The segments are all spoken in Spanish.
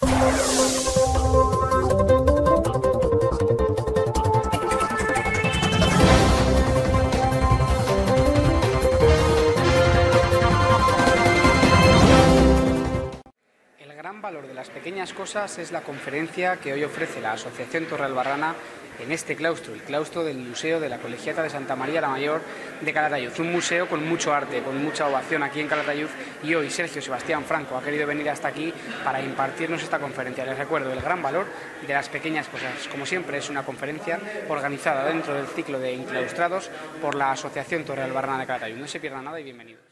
El gran valor de las pequeñas cosas es la conferencia que hoy ofrece la Asociación Torre Albarrana en este claustro, el claustro del Museo de la Colegiata de Santa María la Mayor de Calatayud. Un museo con mucho arte, con mucha ovación aquí en Calatayud y hoy Sergio Sebastián Franco ha querido venir hasta aquí para impartirnos esta conferencia. Les recuerdo el gran valor de las pequeñas cosas. Como siempre es una conferencia organizada dentro del ciclo de enclaustrados por la Asociación Torre Albarrana de Calatayud. No se pierdan nada y bienvenidos.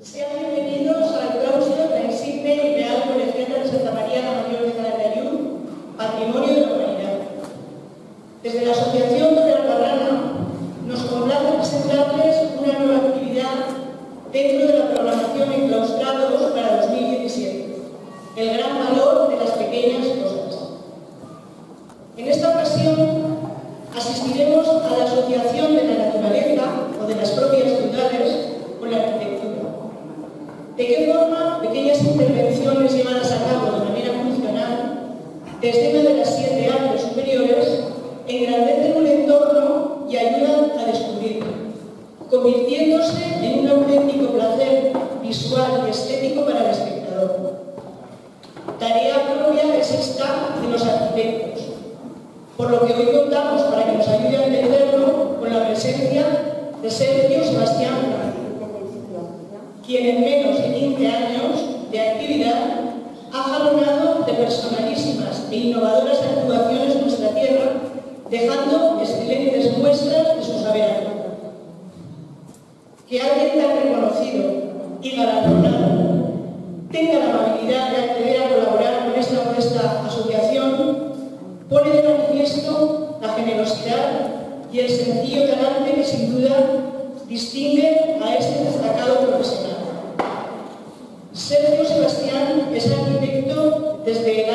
Sean bienvenidos al claustro de la insigne y real colegiata de Santa María la Mayor de Calatayud, Patrimonio de la Humanidad. Desde la Asociación de la Albarrana nos complace presentarles una nueva actividad dentro de la programación Enclaustrados para 2017, el gran valor de las pequeñas cosas. En esta ocasión asistiremos a la asociación de la naturaleza o de las propias ciudades con la arquitectura. ¿De qué forma pequeñas intervenciones llevadas a cabo de manera funcional desde una de las siete artes superiores engrandecen un entorno y ayudan a descubrirlo, convirtiéndose en un auténtico placer visual y estético para el espectador? Tarea propia es esta de los arquitectos, por lo que hoy contamos para que nos ayude a entenderlo con la presencia de Sergio Sebastián quien en menos de 15 años de actividad ha jalonado de personalísimas e innovadoras actuaciones nuestra tierra, dejando excelentes muestras de su saber. Que alguien tan reconocido y galardonado tenga la amabilidad de acceder a colaborar con esta modesta asociación pone de manifiesto la generosidad y el sencillo talante que sin duda distingue a este destacado profesional. Sergio Sebastián es arquitecto desde el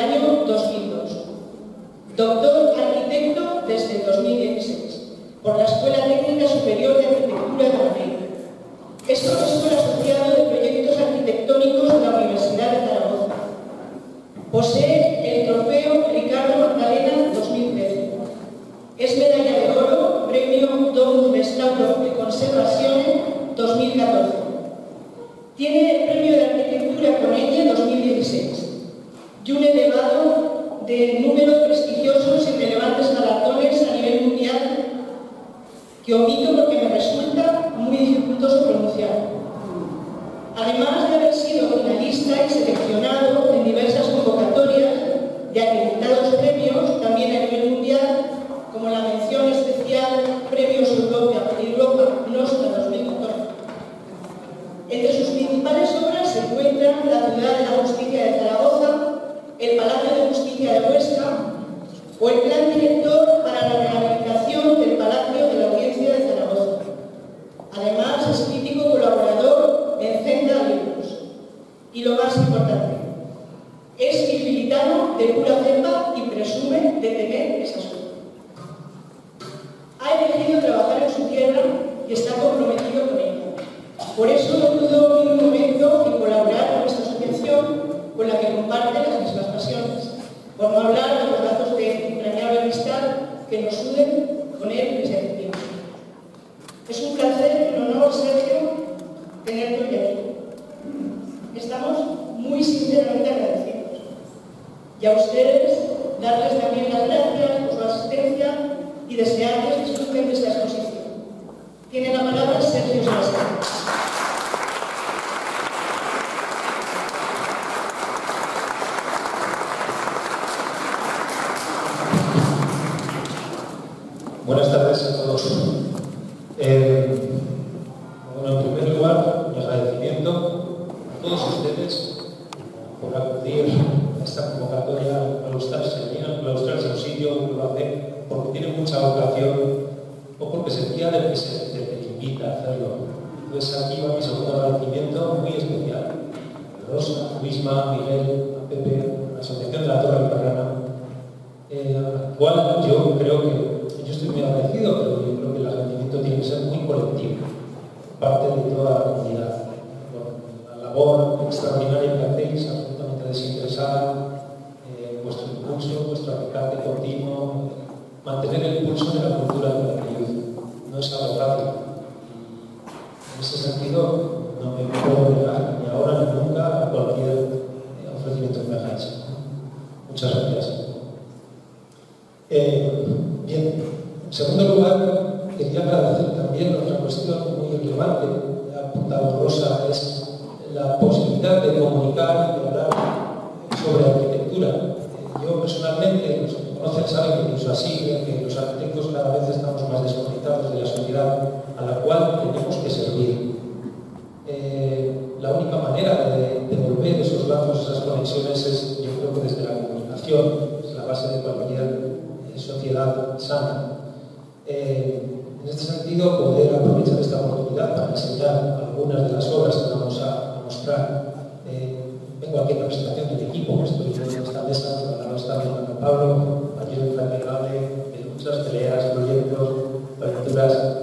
Sergio, Alberto Blas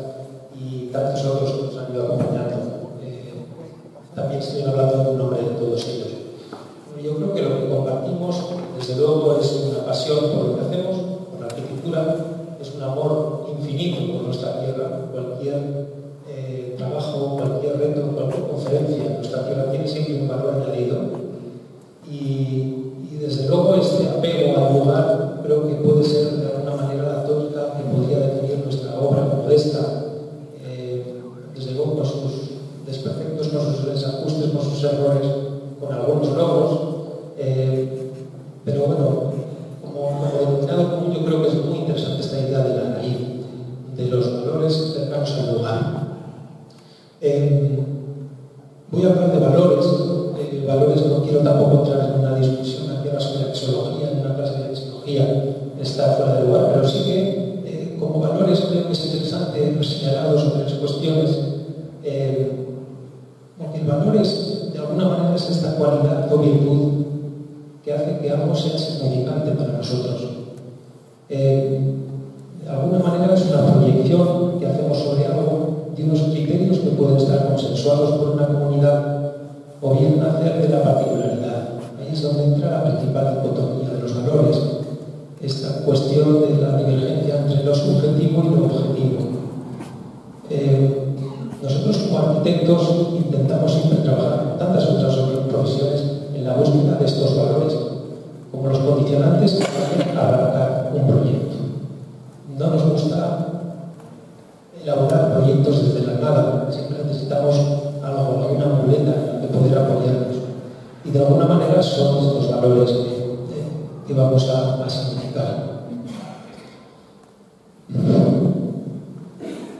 y tantos otros.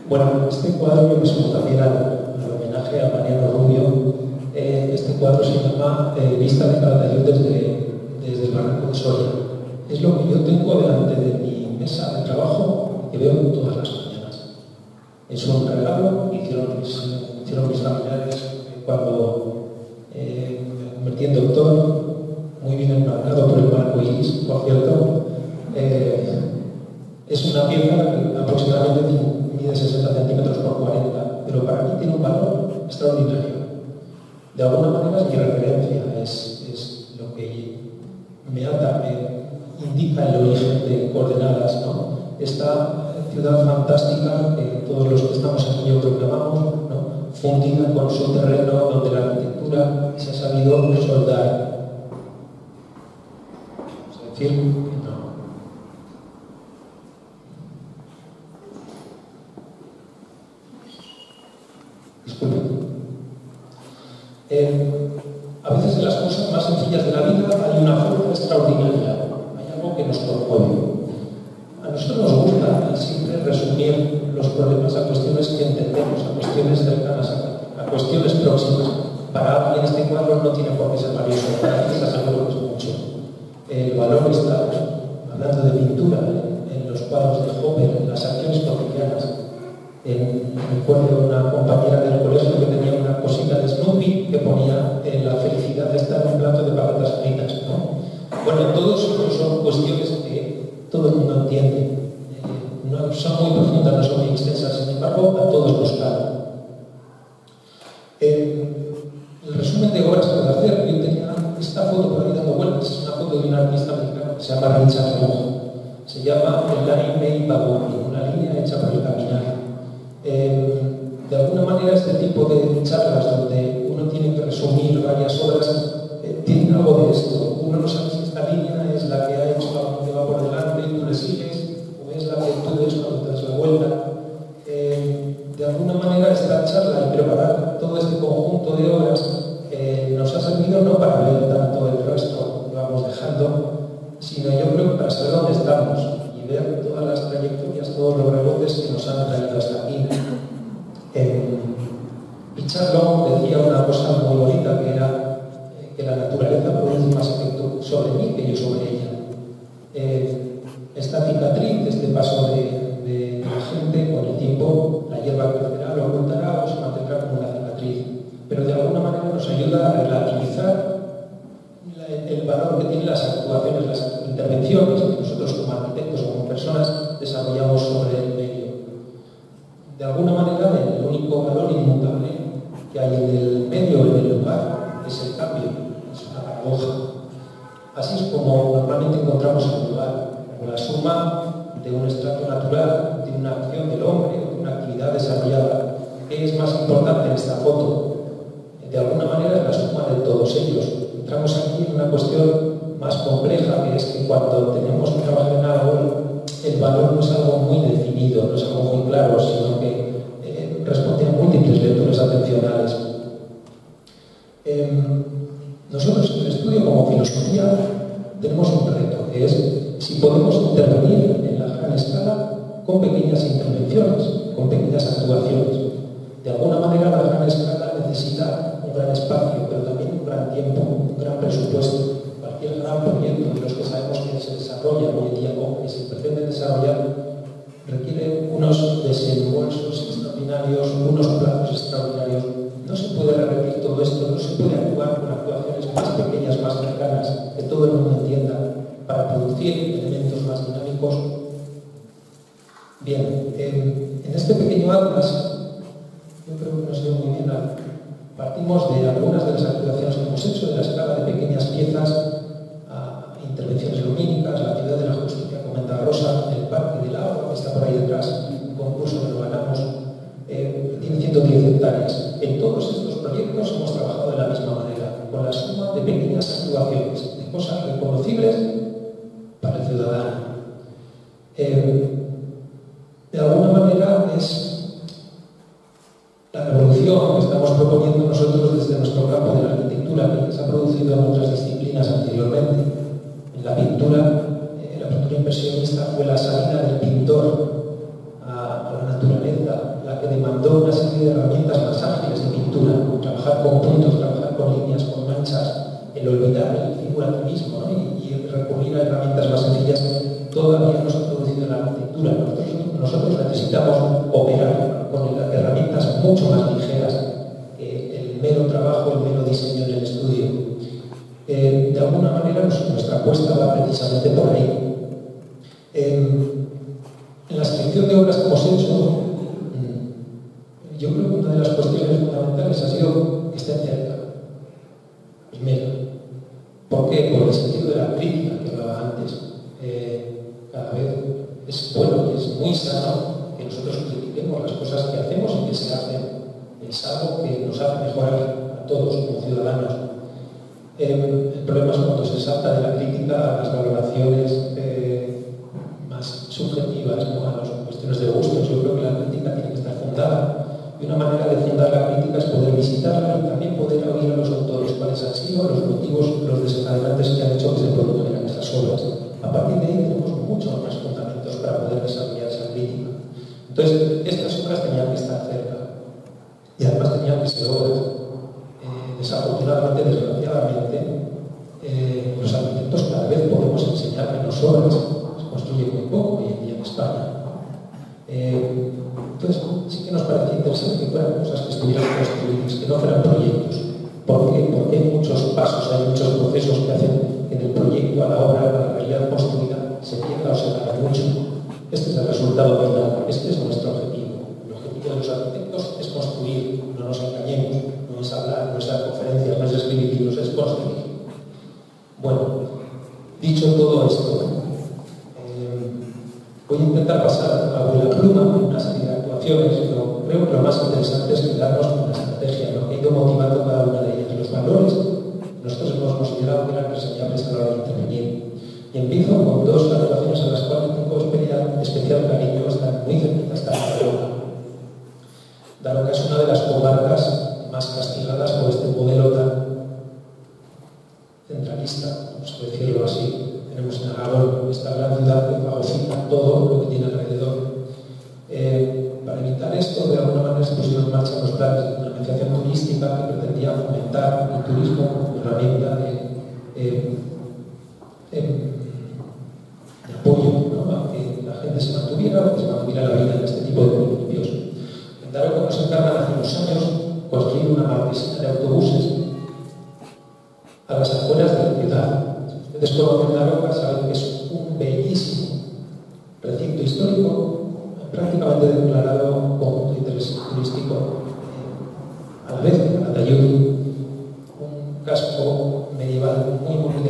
Bueno, este cuadro que me sumo también al, al, homenaje a Mariano Rubio, eh, este cuadro se llama eh, Vista de Calatayud desde, desde el Barranco de Soria. Es lo que yo tengo delante de mi mesa de trabajo que veo todas las mañanas. Es un regalo que hicieron mis, hicieron mis familiares cuando eh, me convertí en doctor, muy bien enmarcado por el marco iris, por cierto. Eh, es una pieza De alguna manera es mi referencia, es, es lo que me ata, me indica el origen de coordenadas. ¿no? Esta ciudad fantástica que todos los que estamos aquí yo proclamamos, ¿no? fundida con su terreno donde la arquitectura se ha sabido soldar alguna manera este tipo de charlas donde mismos de han sido los motivos, los desencadenantes que han hecho que se produzcan estas obras. A partir de ahí tenemos muchos más fundamentos para poder desarrollar esa crítica. Entonces, estas obras tenían que estar cerca y además tenían que ser obras は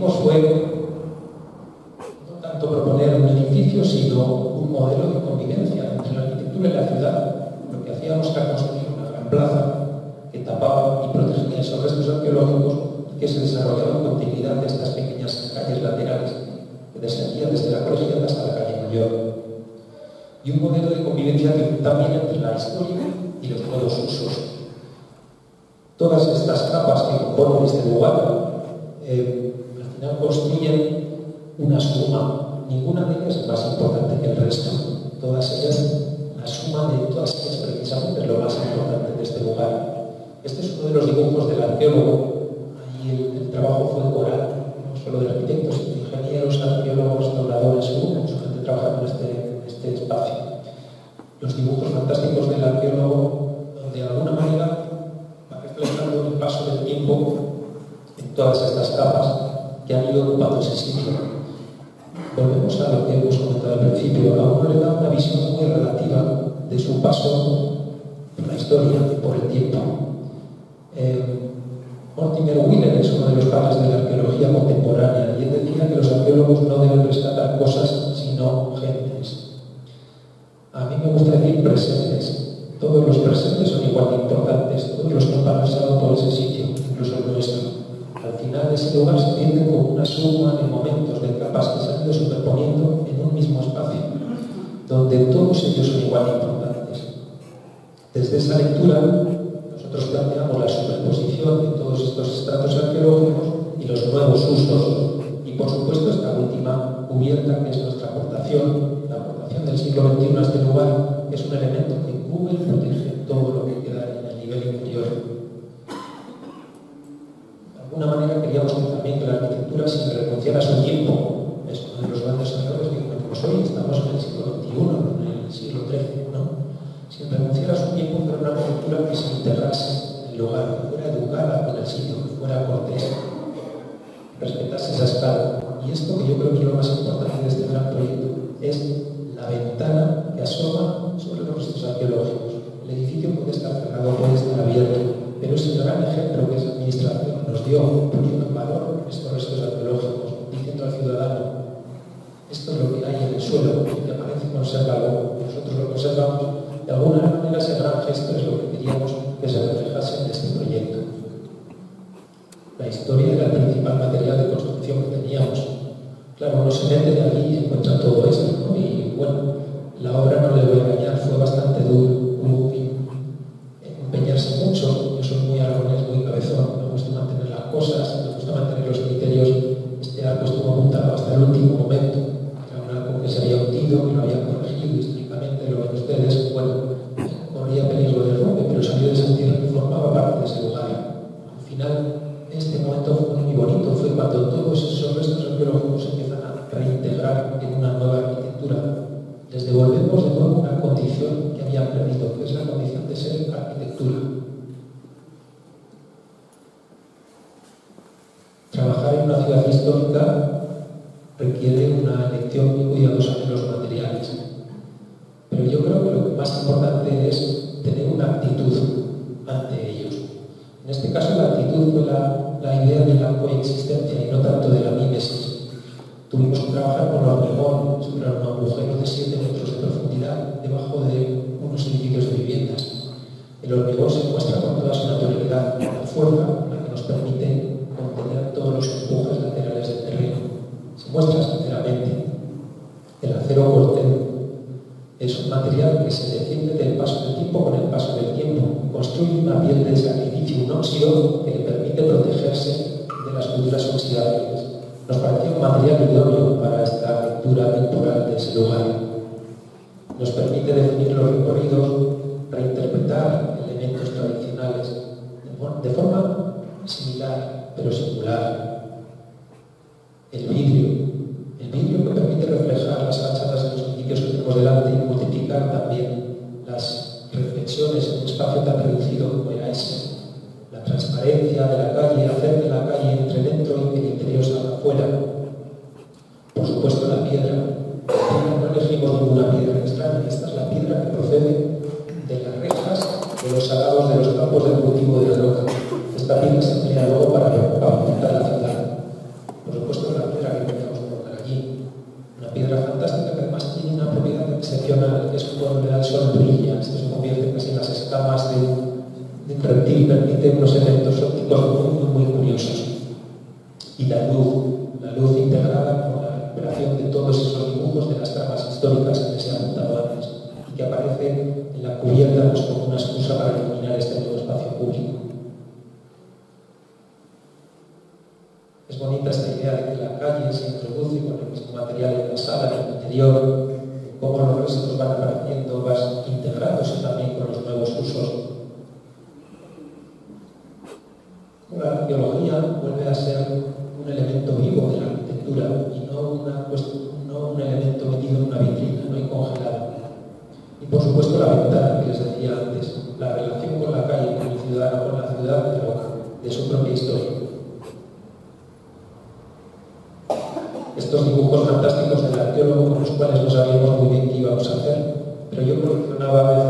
fue no tanto proponer un edificio, sino un modelo de convivencia entre la arquitectura y la ciudad. Lo que hacíamos era construir una gran plaza que tapaba y protegía esos restos arqueológicos y que se desarrollaba en continuidad de estas pequeñas calles laterales que descendían desde la Colegiata hasta la calle Mayor. Y un modelo de convivencia también entre la historia y los nuevos usos Ninguna de ellas es más importante que el resto. Todas ellas, la suma de todas ellas precisamente es lo más importante de este lugar. Este es uno de los dibujos del arqueólogo. Ahí el, trabajo fue coral, no solo de arquitectos, sino de ingenieros, arqueólogos, dobladores, mucha gente trabajando en este, este espacio. Los dibujos fantásticos principio, a uno le da una visión muy relativa de su paso por la historia y por el tiempo. Eh, Mortimer Wheeler es uno de los padres de la arqueología contemporánea y él decía que los arqueólogos no deben rescatar cosas Desde esa lectura Es un material que se defiende del paso del tiempo con el paso del tiempo. Construye una piel de sacrificio, un óxido Estos dibujos fantásticos del arqueólogo con los cuales no sabíamos muy bien qué íbamos a hacer, pero yo coleccionaba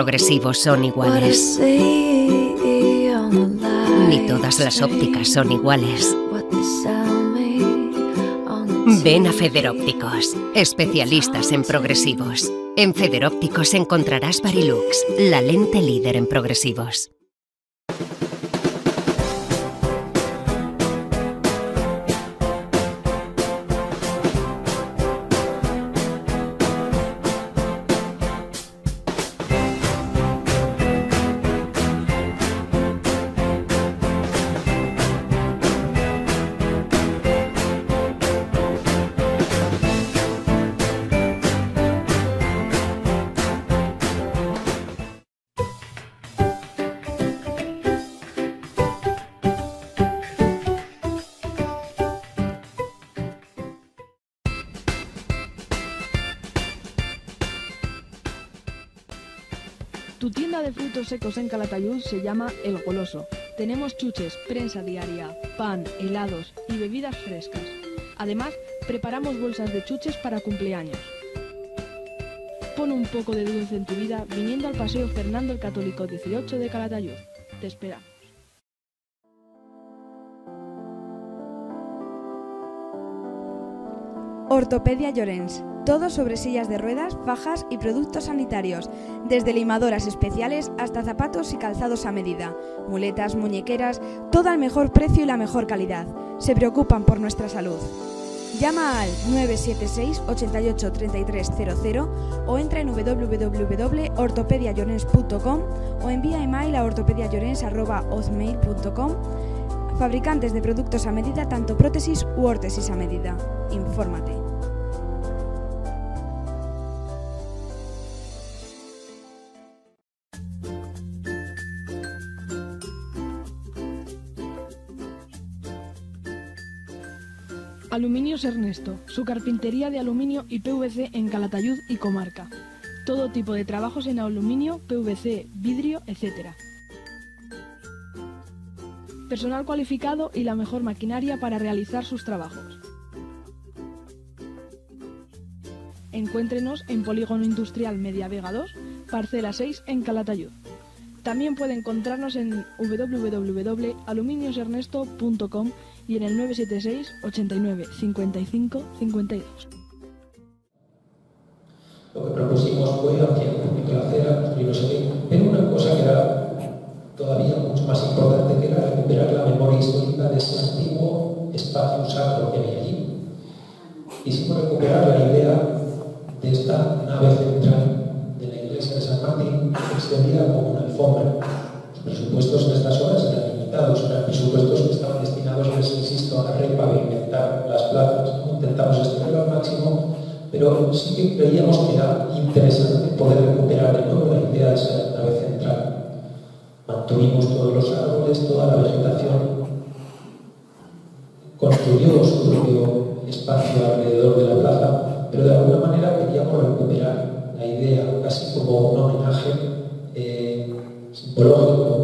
progresivos son iguales. Ni todas las ópticas son iguales. Ven a Federópticos, especialistas en progresivos. En Federópticos encontrarás Varilux, la lente líder en progresivos. Frutos secos en Calatayud se llama El Goloso. Tenemos chuches, prensa diaria, pan, helados y bebidas frescas. Además, preparamos bolsas de chuches para cumpleaños. Pon un poco de dulce en tu vida viniendo al Paseo Fernando el Católico 18 de Calatayud. Te esperamos. Ortopedia Llorens. Todo sobre sillas de ruedas, fajas y productos sanitarios, desde limadoras especiales hasta zapatos y calzados a medida, muletas, muñequeras, todo al mejor precio y la mejor calidad. Se preocupan por nuestra salud. Llama al 976 88 3300 o entra en www.ortopediallorens.com o envía email a ortopediallorens.com. Fabricantes de productos a medida, tanto prótesis u órtesis a medida. Infórmate. Aluminios Ernesto, su carpintería de aluminio y PVC en Calatayud y comarca. Todo tipo de trabajos en aluminio, PVC, vidrio, etc. Personal cualificado y la mejor maquinaria para realizar sus trabajos. Encuéntrenos en Polígono Industrial Media Vega 2, Parcela 6 en Calatayud. También puede encontrarnos en www.aluminiosernesto.com y en el 976 89 55 52. Lo que propusimos fue la acera, construir ese pero una cosa que era todavía mucho más importante, que era recuperar la memoria histórica de ese antiguo espacio sacro que había allí. Quisimos recuperar la idea de esta nave central de la iglesia de San Martín, extendida como una alfombra. Los presupuestos en estas horas eran limitados, eran presupuestos que destinados, insisto, a repavimentar las plazas. Intentamos extraerlo al máximo, pero sí que creíamos que era interesante poder recuperar de nuevo la idea de esa nave central. Mantuvimos todos los árboles, toda la vegetación, construyó su propio espacio alrededor de la plaza, pero de alguna manera queríamos recuperar la idea, casi como un homenaje eh, psicológico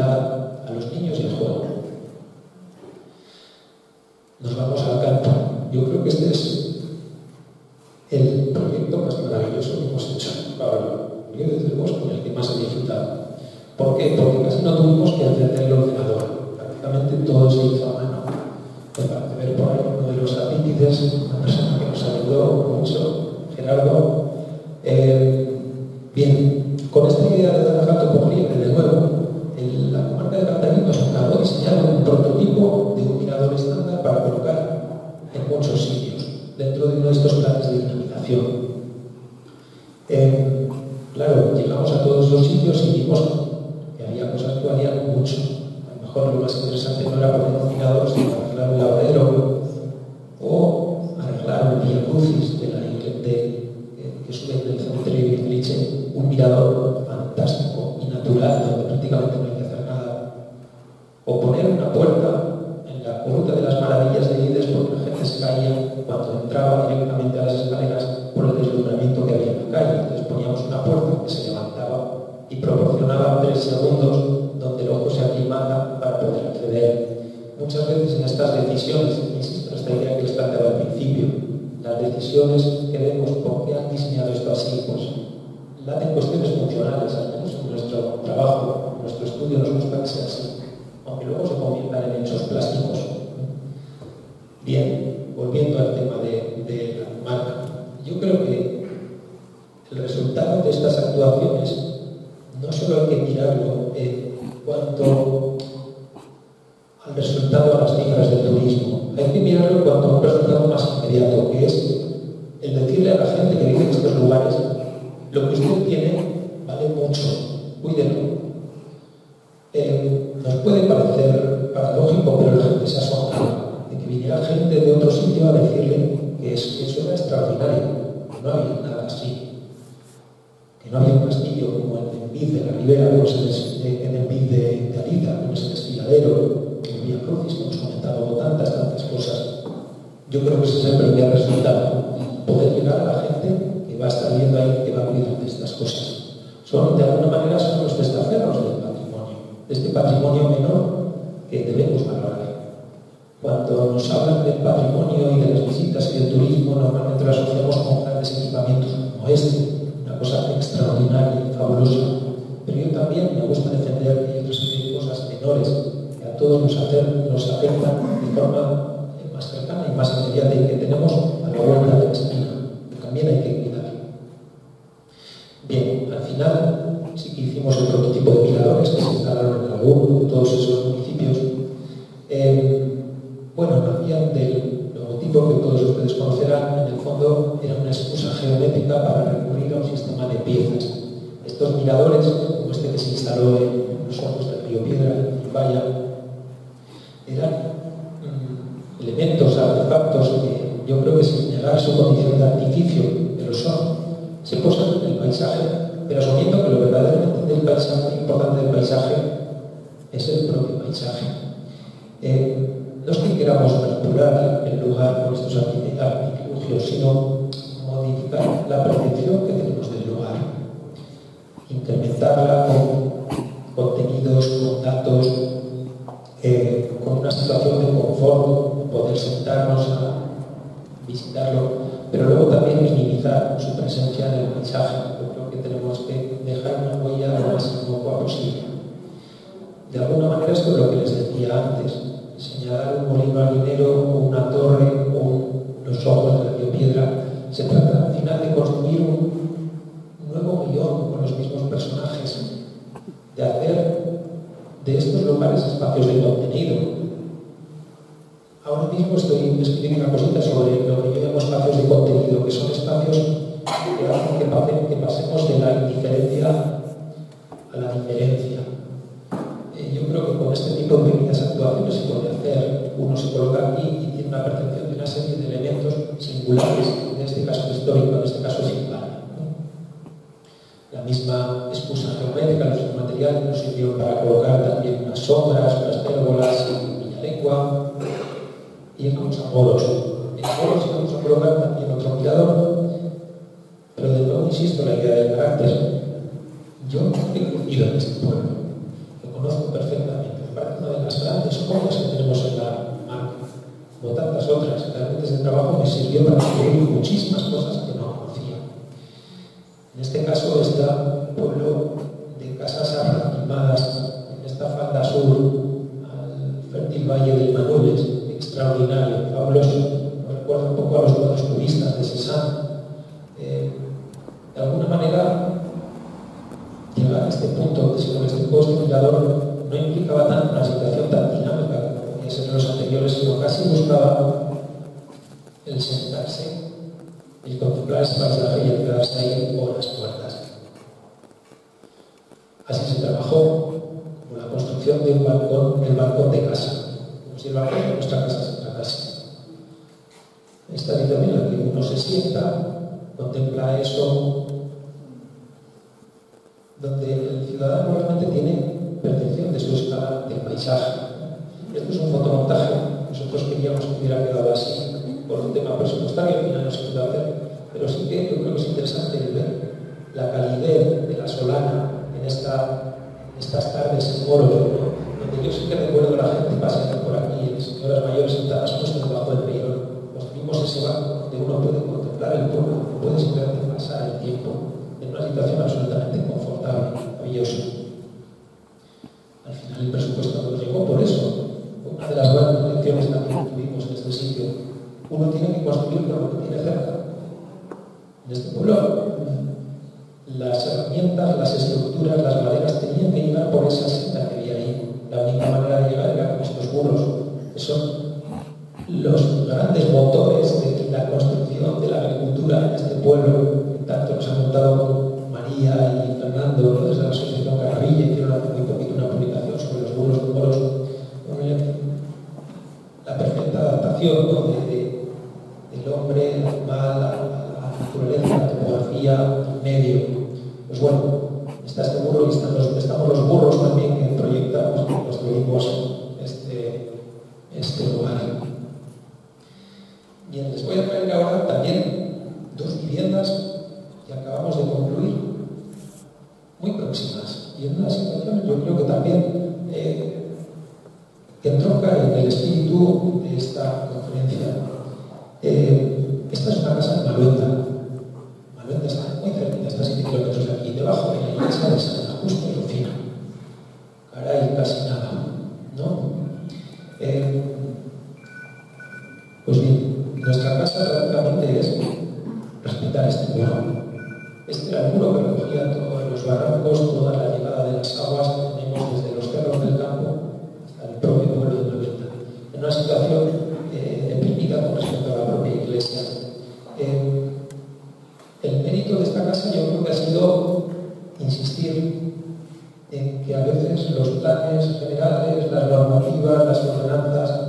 a los niños y al juego. Nos vamos al campo. Yo creo que este es el proyecto más maravilloso que hemos hecho. Ahora, yo desde el bosque, el que más he disfrutado. ¿Por qué? Porque casi no tuvimos que encender el ordenador. Prácticamente todo se hizo de gente de otro sitio a decirle que, es, eso era extraordinario, que no había nada así que no había un castillo como el Pid de la Ribera, en el Pid de, de Aliza, como es el desfiladero, que había crucis, que hemos comentado tantas, tantas cosas. Yo creo que ese es el primer resultado, poder llegar a la gente que va a estar viendo ahí, que va a cuidar de estas cosas. Son, de alguna manera, son los testaferros del patrimonio, de este patrimonio menor que debemos valorar. Cuando nos hablan del patrimonio y de las visitas y del turismo, normalmente lo asociamos con grandes equipamientos como este, cosa extraordinaria y fabulosa, pero yo también me gusta defender que hay otra serie de cosas menores que a todos nos, hacer, nos afectan de forma más cercana y más inmediata y que tenemos a la vuelta de la esquina, que también hay que cuidar. Bien, al final sí que hicimos el prototipo de miradores que se instalaron en Lagún, en todos esos municipios. Eh, bueno, nacían del logotipo que todos ustedes conocerán, en el fondo era una excusa geométrica para recurrir a un sistema de piezas. Estos miradores, como este que se instaló en los ojos del río Piedra, en Valla, eran mm, elementos, artefactos que yo creo que sin negar su condición de artificio, pero son, se posan en el paisaje, pero asumiendo que lo verdaderamente del paisaje, importante del paisaje es el propio paisaje. Eh, no es que queramos manipular el lugar con estos artilugios, sino modificar la percepción que tenemos del lugar, incrementarla con contenidos, con datos, eh, con una situación de confort, poder sentarnos a visitarlo, pero luego también minimizar su presencia en el paisaje. Yo creo que tenemos que dejar una huella lo más inocua posible. De alguna manera esto es lo que les decía antes señalar un molino harinero o una torre o los ojos de la biopiedra. Se trata al final de construir un nuevo guion con los mismos personajes, de hacer de estos lugares espacios de contenido. Ahora mismo estoy escribiendo una cosita sobre lo que yo llamo espacios de contenido, que son espacios que hacen que pasemos de la indiferencia a la diferencia yo creo que con este tipo de pequeñas actuaciones se puede hacer. Uno se coloca aquí y tiene una percepción de una serie de elementos singulares, en este caso histórico, en este caso singular. La misma excusa geométrica, los mismos materiales nos sirvieron para colocar también unas sombras, unas pérgolas en lengua y en los amoros. En amoros vamos a colocar también otro mirador, pero de nuevo insisto en la idea del carácter. Yo he crecido en este otras. Realmente ese trabajo me sirvió para descubrir muchísimas cosas que no conocía. En este caso, este pueblo de casas arrancimadas, en esta falda sur, al fértil valle de Manueles, extraordinario, fabuloso. Me recuerda un poco a los buenos turistas de Cézanne. Eh, de alguna manera, llegar a este punto, que con este post mirador no implicaba tanto una situación tan dinámica como podía ser los anteriores, sino casi buscaba el sentarse, el contemplar ese paisaje y el quedarse ahí por las puertas. Así se trabajó con la construcción de un balcón, el balcón de casa, como si el balcón de nuestra casa es nuestra casa. Esta habitación en la que uno se sienta, contempla eso donde el ciudadano realmente tiene percepción de su escala del paisaje. Esto es un fotomontaje, nosotros queríamos que hubiera quedado así, por un tema presupuestario, al final no se pudo hacer, pero sí que yo creo que es interesante ver la calidez de la solana en, esta, estas tardes en Moro, donde yo sí que recuerdo a la gente paseando por aquí, señoras mayores sentadas justo debajo del peirón. Construimos ese banco donde uno puede contemplar el pueblo, puede simplemente pasar el tiempo en una situación absolutamente confortable, maravillosa. que a veces los planes generales, las normativas, las ordenanzas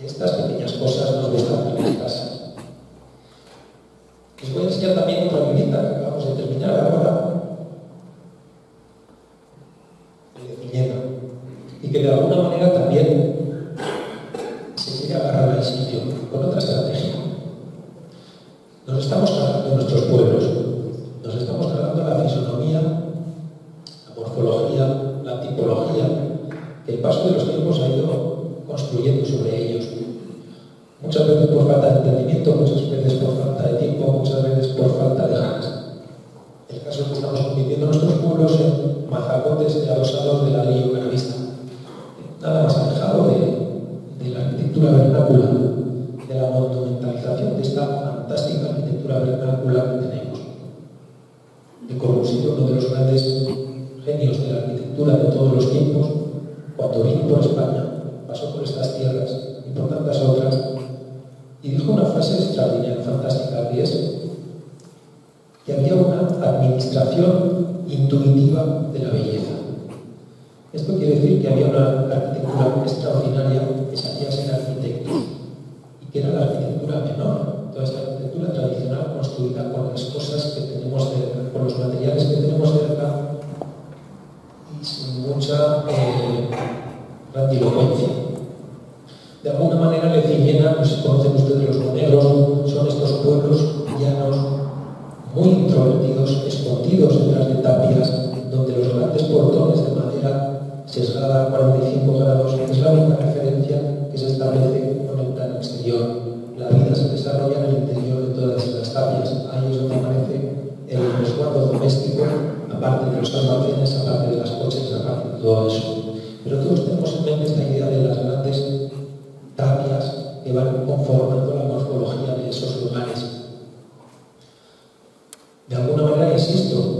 De estas pequeñas cosas nos gusta mucho en casa. Les voy a enseñar también abordando la morfología de esos lugares. De alguna manera, insisto,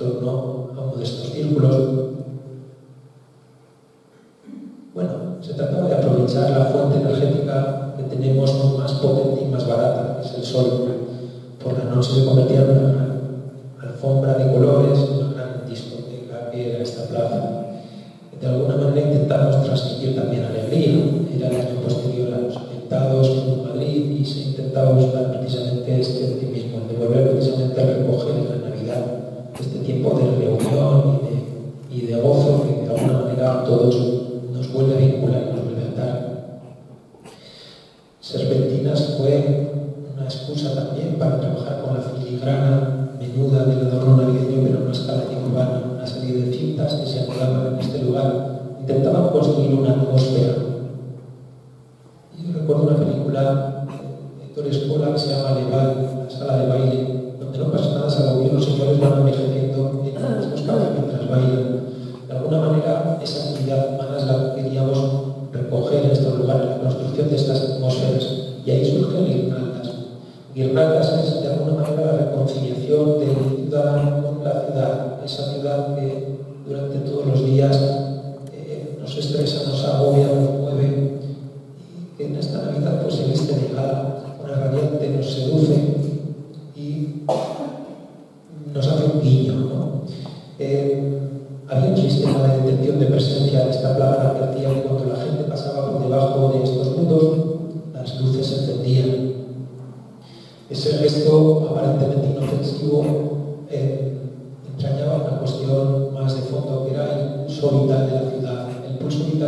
torno a uno de estos círculos. Bueno, se trataba de aprovechar la fuente energética que tenemos más potente y más barata, que es el sol. Por la noche se convertía en una alfombra de colores, una gran discoteca que era esta plaza. De alguna manera intentamos transmitir también alegría. Era el año posterior a los atentados en Madrid y se intentaba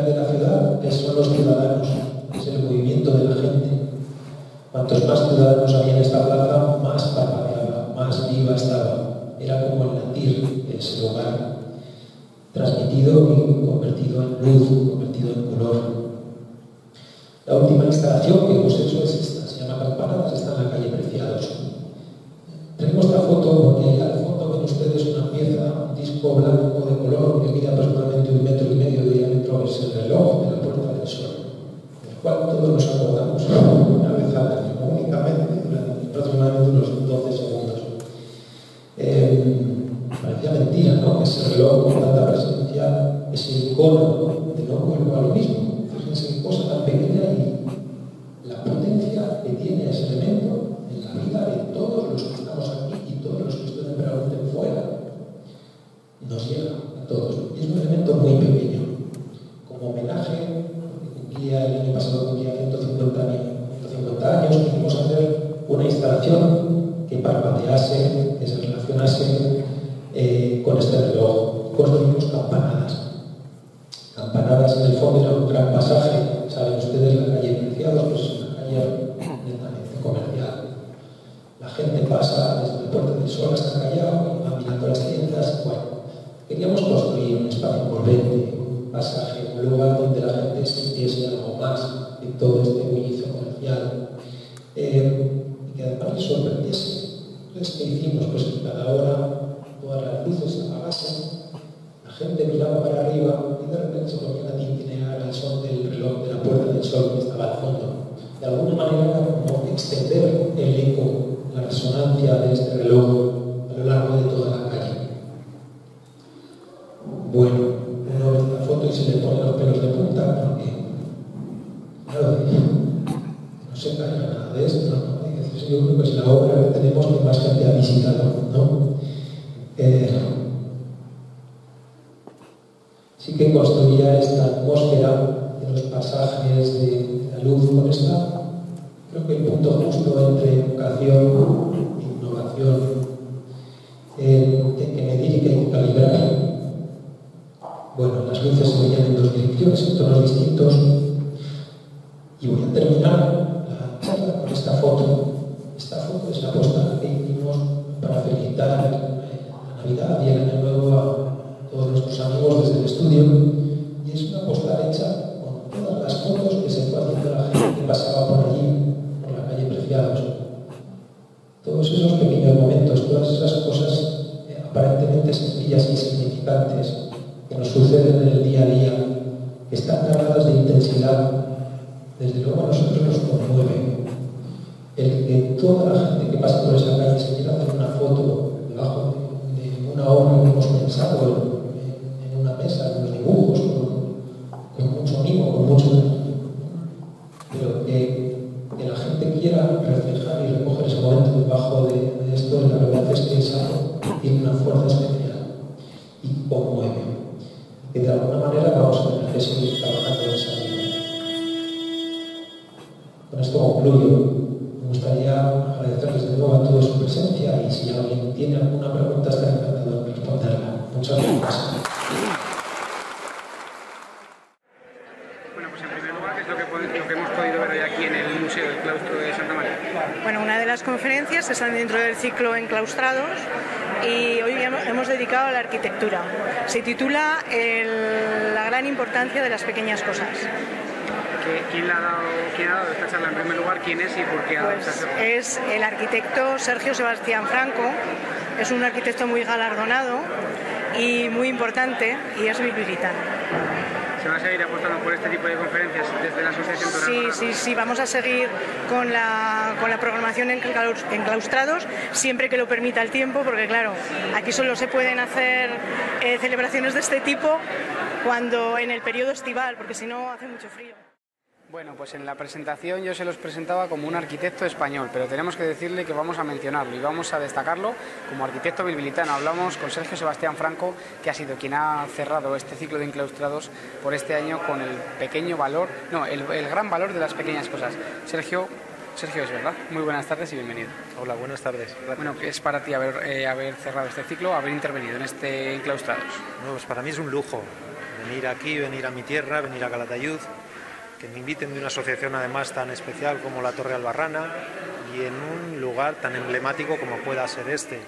de la ciudad son los ciudadanos, es el movimiento de la gente. Cuantos más ciudadanos había en esta plaza, más parpadeaba, más viva estaba. Era como el latir de ese lugar, transmitido y convertido en luz, convertido en color. La última instalación que hemos hecho es esta, se llama Campanadas, está en la calle Preciados. Tenemos esta foto porque al fondo ven ustedes una pieza, un disco blanco de color que mira aproximadamente un metro y medio de es el reloj de la puerta del sol, del cual todos nos acordamos una vez al año, únicamente durante aproximadamente no se calla nada de esto, ¿no? Yo creo que es la obra que tenemos que más gente ha visitado, ¿no? Eh, sí que construía esta atmósfera de los pasajes de la luz con esta, creo que el punto justo entre educación e innovación, eh, que medir y que hay que calibrar. Bueno, las luces se veían en dos direcciones, en tonos distintos. Y voy a terminar con esta foto. Esta foto es la postal que hicimos para felicitar la Navidad y el que pasa por esa calle charla en primer lugar? ¿Quién es y por qué pues? Es el arquitecto Sergio Sebastián Franco, es un arquitecto muy galardonado y muy importante y es bilbilitano. ¿Se va a seguir apostando por este tipo de conferencias desde la Asociación Sí, sí, sí, vamos a seguir con la, con la programación enclaustrados siempre que lo permita el tiempo, porque claro, aquí solo se pueden hacer eh, celebraciones de este tipo cuando en el periodo estival, porque si no hace mucho frío. Bueno, pues en la presentación yo se los presentaba como un arquitecto español, pero tenemos que decirle que vamos a mencionarlo y vamos a destacarlo como arquitecto bilbilitano. Hablamos con Sergio Sebastián Franco, que ha sido quien ha cerrado este ciclo de enclaustrados por este año con el pequeño valor, no, el, el gran valor de las pequeñas cosas. Sergio, Sergio, es verdad. Muy buenas tardes y bienvenido. Hola, buenas tardes. Gracias. Bueno, ¿qué es para ti haber, eh, haber cerrado este ciclo, haber intervenido en este enclaustrados? No, pues para mí es un lujo venir aquí, venir a mi tierra, venir a Calatayud que me inviten de una asociación además tan especial como la Torre Albarrana y en un lugar tan emblemático como pueda ser este.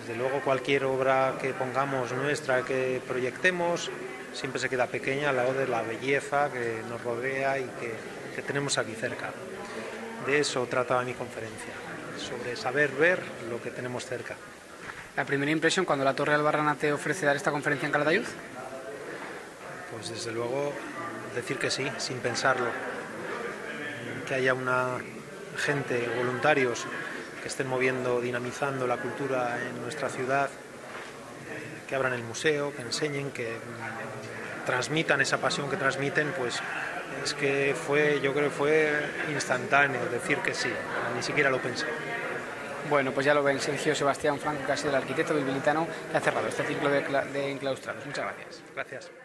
Desde luego cualquier obra que pongamos nuestra, que proyectemos, siempre se queda pequeña al lado de la belleza que nos rodea y que, que tenemos aquí cerca. De eso trataba mi conferencia, sobre saber ver lo que tenemos cerca. La primera impresión cuando la Torre Albarrana te ofrece dar esta conferencia en Calatayud? Pues desde luego decir que sí, sin pensarlo. Que haya una gente, voluntarios, que estén moviendo, dinamizando la cultura en nuestra ciudad, que abran el museo, que enseñen, que transmitan esa pasión que transmiten, pues es que fue, yo creo que fue instantáneo decir que sí, ni siquiera lo pensé. Bueno, pues ya lo ven Sergio Sebastián Franco, que ha sido el arquitecto bilbilitano que ha cerrado este ciclo de, de enclaustrados. Muchas gracias. Gracias.